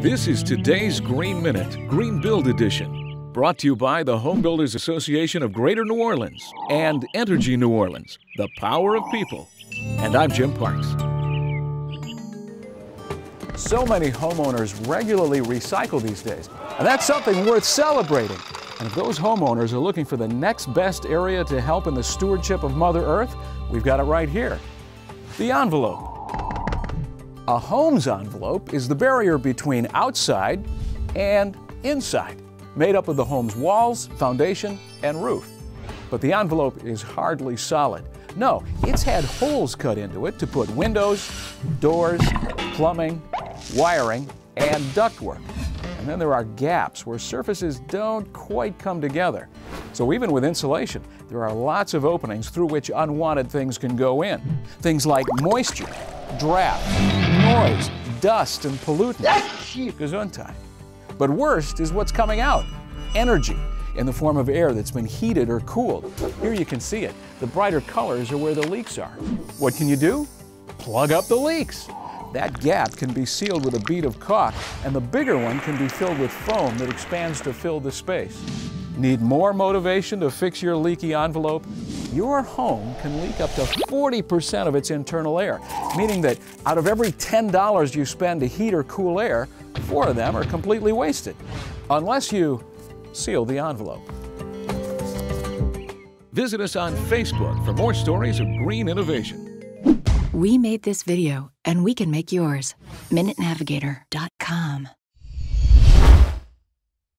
This is today's Green Minute, Green Build Edition, brought to you by the Home Builders Association of Greater New Orleans and Entergy New Orleans, the power of people. And I'm Jim Parks. So many homeowners regularly recycle these days, and that's something worth celebrating. And if those homeowners are looking for the next best area to help in the stewardship of Mother Earth, we've got it right here the envelope. A home's envelope is the barrier between outside and inside, made up of the home's walls, foundation, and roof. But the envelope is hardly solid. No, it's had holes cut into it to put windows, doors, plumbing, wiring, and ductwork. And then there are gaps where surfaces don't quite come together. So even with insulation, there are lots of openings through which unwanted things can go in. Things like moisture, draft, noise, dust, and pollutants. Gesundheit. But worst is what's coming out energy in the form of air that's been heated or cooled. Here you can see it. The brighter colors are where the leaks are. What can you do? Plug up the leaks. That gap can be sealed with a bead of caulk, and the bigger one can be filled with foam that expands to fill the space. Need more motivation to fix your leaky envelope? Your home can leak up to 40% of its internal air, meaning that out of every $10 you spend to heat or cool air, four of them are completely wasted, unless you seal the envelope. Visit us on Facebook for more stories of green innovation. We made this video, and we can make yours. MinuteNavigator.com.